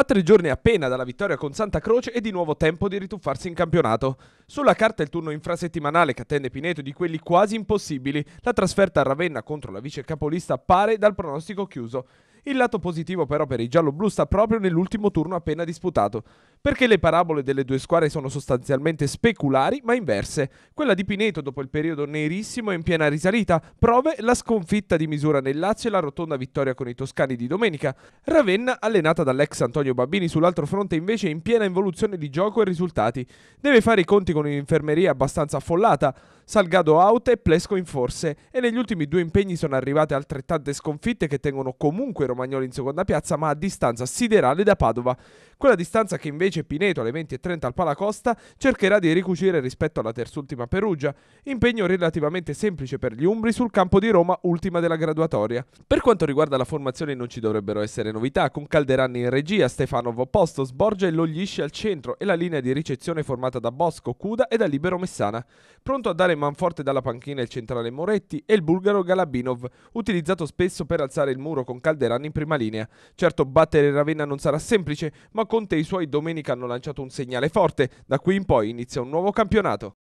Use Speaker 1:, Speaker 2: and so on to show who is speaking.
Speaker 1: A tre giorni appena dalla vittoria con Santa Croce è di nuovo tempo di rituffarsi in campionato. Sulla carta il turno infrasettimanale che attende Pineto di quelli quasi impossibili. La trasferta a Ravenna contro la vice capolista pare dal pronostico chiuso. Il lato positivo però per i giallo-blu sta proprio nell'ultimo turno appena disputato, perché le parabole delle due squadre sono sostanzialmente speculari ma inverse. Quella di Pineto dopo il periodo nerissimo e in piena risalita, prove la sconfitta di misura nel Lazio e la rotonda vittoria con i toscani di domenica. Ravenna, allenata dall'ex Antonio Babini sull'altro fronte invece in piena involuzione di gioco e risultati. Deve fare i conti con un'infermeria abbastanza affollata, Salgado out e Plesco in forse e negli ultimi due impegni sono arrivate altrettante sconfitte che tengono comunque i romagnoli in seconda piazza ma a distanza siderale da Padova. Quella distanza che invece Pineto alle 20.30 al Palacosta cercherà di ricucire rispetto alla terzultima Perugia, impegno relativamente semplice per gli Umbri sul campo di Roma, ultima della graduatoria. Per quanto riguarda la formazione non ci dovrebbero essere novità, con Calderani in regia, Stefanov opposto, Sborgia e Loglisci al centro e la linea di ricezione formata da Bosco, Cuda e da Libero Messana. Pronto a dare manforte dalla panchina il centrale Moretti e il bulgaro Galabinov, utilizzato spesso per alzare il muro con Calderani in prima linea. Certo, battere Ravenna non sarà semplice, ma Conte e i suoi domenica hanno lanciato un segnale forte. Da qui in poi inizia un nuovo campionato.